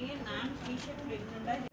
ये नाम T shirt